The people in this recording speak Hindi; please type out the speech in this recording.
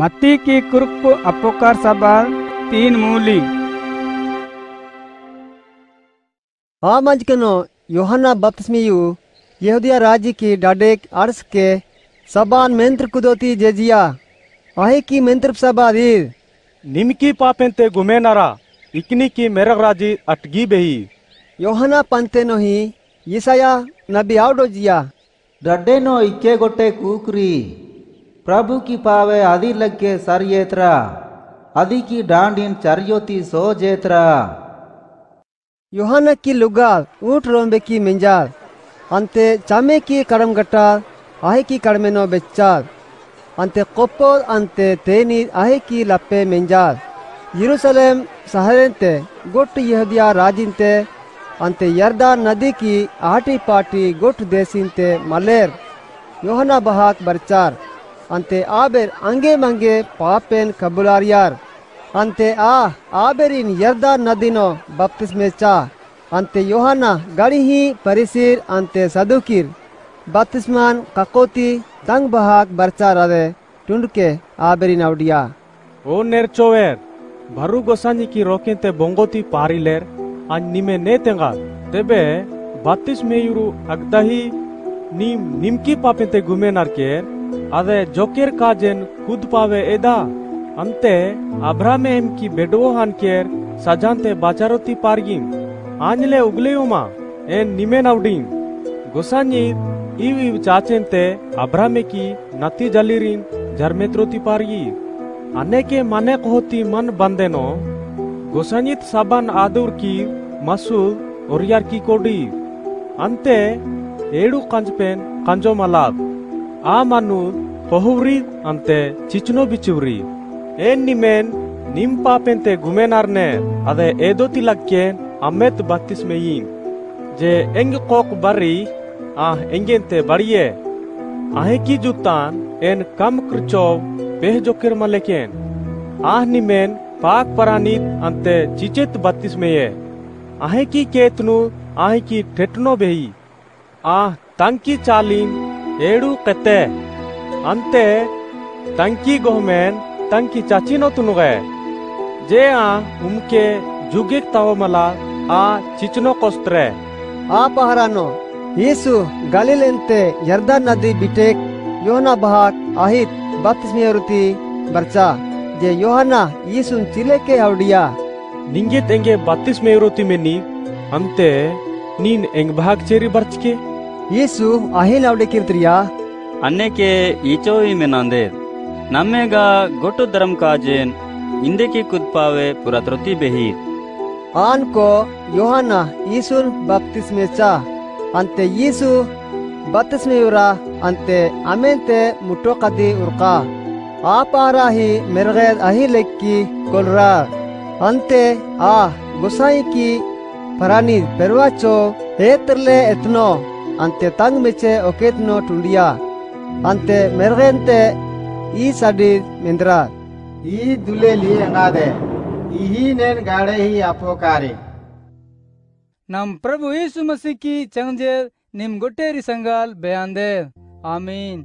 मत्ती की कुर्क अपोकर सबर तीन मूली। हाँ, आमज कनो योहना बपतस्मियु यहूदिया राज्य की डाडेक अर्स के सबान मंत्र कुदोती जेजिया आहे की मंत्र सबा दीर निमकी पापें गुमे नरा इकनी की मेरग राज़ी अटगी बही। योहना पंते नो ही यसाया नबी आउडो जिया। डडे नो इके गोटे कुकरी। प्रभु की पावे आदि लगे सरयेत्रा आदि की डांडिन चरियोती सो जेत्रा योहना की लुगाल ऊट रोंबे की मिंजाल अंते चामे की कड़म गट्टाल आहे की कड़मेनो बेच्चाल अंते कोप्पोल अंते तेनी आहे की लप्पे मिंजाल यरूशलेम सहरेंते गुट यहदिया राजिनते अंते यर्दा नदी की आटी पाटी गुट देसिनते मलेर योहना बहाक अंते आबेर अंगे मंगे पापेन कबुलारियार अंते आ आबेरिन यर्दा नदीनो बपतिस्मेचा अंते योहना गड़ी ही परिसिर अंते सदुकिर बपतिस्मान ककोती तंग बहाक बरचार अदे टुंडके आबेरिन अवडिया ओ नेरचोवेर भरु गोसानी की रोकेंते बोंगोती पारिलेर आज निमे ने तेंगा तेबे बातिस मेयुरु अगदही नीम निमकी पापेंते गुमेनार केर अदे जोकेर अदे जोकेर काजेन खुद पावे एदा। अंते अब्राहम की बेडवो हानकेर सजानते बाचारोती पारगिम। आंजले उगले उमा एन निमे नवडिम गोसानीर इव इव चाचेन ते की नती जलीरिम जरमेत्रोती पारगी अनेके माने कहोती मन बंदेनो गोसानीत साबन आदुर की मसूल और यार की कोडी अंते एडू कंजपेन कंजो मलाब ಆಮನುದ್ ಪಹುವ್ರಿದ್ ಅಂತೆ ಚಿಚುನೋ ಬಿಚುವ್ರಿ ಏನ್ ನಿಮೇನ್ ನಿಮ್ ಪಾಪೆಂತೆ ಗುಮೇನಾರ್ನೆ ಅದೇ ಏದೋತಿಲಕ್ಕೆ ಅಮ್ಮೆತ್ ಬತ್ತಿಸ್ಮೆಯೀನ್ ಜೆ ಎಂಗ್ ಕೋಕ್ ಬರ್ರಿ ಆ ಎಂಗೆಂತೆ ಬರಿಯೆ ಆಹೆ ಕಿ ಜುತ್ತಾನ್ ಏನ್ ಕಮ್ ಕೃಚೋವ್ ಬೇಹಜೋಕಿರ್ ಮಲೆಕೇನ್ ಆಹ್ ನಿಮೇನ್ ಪಾಕ್ ಪರಾನಿತ್ ಅಂತೆ ಚಿಚೆತ್ ಬತ್ತಿಸ್ಮೆಯೆ ಆಹೆ ಕಿ ಕೇತ್ನು ಆಹೆ ಕಿ ಠೆಟ್ನೋ ಬೇಯಿ ಆಹ್ ತಂಕಿ ಚಾಲಿನ್ एडू कते अंते तंकी गोहमेन तंकी चाचिनो तुनुगे जे आ उमके जुगिक ताव मला आ चिचनो कोस्त्रे आ पहरानो यीशु गलीलेंते यर्दा नदी बिटेक योना बहाक आहित बपतिस्मियरुति बरचा जे योहना यीशु चिले के आवडिया निंगे तेंगे बपतिस्मियरुति मेनी अंते नीन एंग भाग चेरी बरचके के ಯೀಸು ಅಹಿಲ್ ಅವಡೆ ಕಿರ್ತ್ರಿಯಾ ಅನ್ನೆಕೆ ಈಚೋವಿ ಮೆನಾಂದೇರ್ ನಮ್ಮೆಗ ಗೊಟ್ಟು ಧರ್ಮ ಕಾಜೇನ್ ಇಂದೆಕಿ ಕುದ್ಪಾವೆ ಪುರತ್ರತಿ ಬೆಹೀರ್ ಆನ್ ಕೋ ಯೋಹಾನ ಯೀಸುನ್ ಬಪ್ತಿಸ್ಮೆಚಾ ಅಂತೆ ಯೀಸು ಬಪ್ತಿಸ್ಮೆಯುರಾ ಅಂತೆ ಅಮೆಂತೆ ಮುಟ್ಟೋಕದಿ ಉರ್ಕಾ ಆ ಪಾರಾಹಿ ಮೆರ್ಗೇದ್ ಅಹಿ ಲೆಕ್ಕಿ ಕೊಲ್ರಾ ಅಂತೆ ಆ ಗುಸಾಯಿಕಿ ಪರಾನಿ ಪೆರ್ವಾಚೋ ಏತ್ರಲೆ ಎತ್ನೋ ಅಂತೆ ತಂಗ್ ಮೆಚೆ ಒಕೆತ್ನೋ ಟುಂಡಿಯಾ ಅಂತೆ ಮೆರ್ಗೆಂತೆ ಈ ಸಡಿ ಮೆಂದ್ರಾ ಈ ದುಲೆಲಿ ಅಂಗಾದೆ ಇಹಿ ನೆನ್ ಗಾಡೆ ಹಿ ಅಪೋಕಾರಿ ನಮ್ ಪ್ರಭು ಯೇಸು ಮಸೀಕಿ ಚಂಜೆ ನಿಮ್ ಗೊಟ್ಟೇರಿ ಸಂಗಾಲ್ ಬೇಯಾಂದೆ ಆಮೀನ್